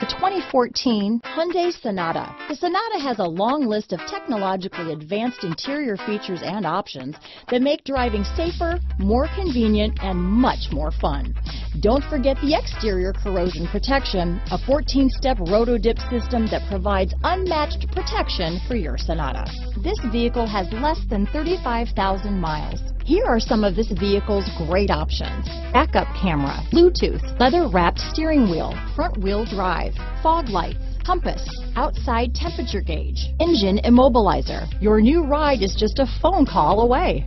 The 2014 Hyundai Sonata. The Sonata has a long list of technologically advanced interior features and options that make driving safer, more convenient, and much more fun. Don't forget the exterior corrosion protection, a 14-step roto-dip system that provides unmatched protection for your Sonata. This vehicle has less than 35,000 miles. Here are some of this vehicle's great options. Backup camera, Bluetooth, leather wrapped steering wheel, front wheel drive, fog lights, compass, outside temperature gauge, engine immobilizer. Your new ride is just a phone call away.